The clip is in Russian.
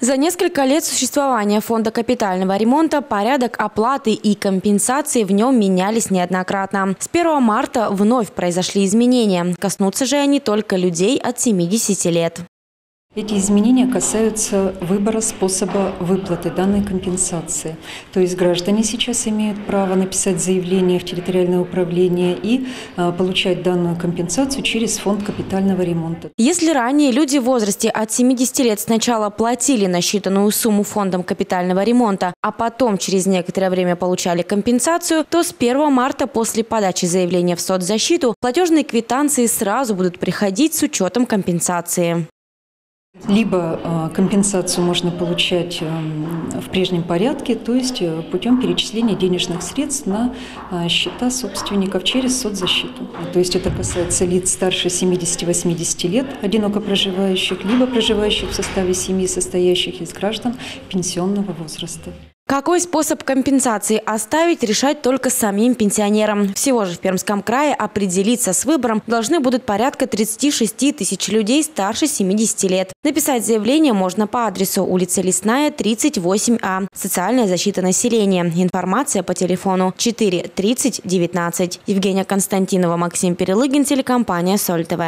За несколько лет существования фонда капитального ремонта порядок оплаты и компенсации в нем менялись неоднократно. С 1 марта вновь произошли изменения. Коснутся же они только людей от 70 лет. Эти изменения касаются выбора способа выплаты данной компенсации. То есть граждане сейчас имеют право написать заявление в территориальное управление и а, получать данную компенсацию через фонд капитального ремонта. Если ранее люди в возрасте от 70 лет сначала платили насчитанную сумму фондом капитального ремонта, а потом через некоторое время получали компенсацию, то с 1 марта после подачи заявления в соцзащиту платежные квитанции сразу будут приходить с учетом компенсации. Либо а, компенсацию можно получать эм, в прежнем порядке, то есть э, путем перечисления денежных средств на счета собственников через соцзащиту. То есть это касается лиц старше 70-80 лет, одиноко проживающих, либо проживающих в составе семьи, состоящих из граждан пенсионного возраста. Какой способ компенсации оставить, решать только самим пенсионерам. Всего же в Пермском крае определиться с выбором должны будут порядка 36 тысяч людей старше 70 лет. Написать заявление можно по адресу улица Лесная, 38А. Социальная защита населения. Информация по телефону 4 30 19. Евгения Константинова, Максим Перелыгин, телекомпания «Соль ТВ».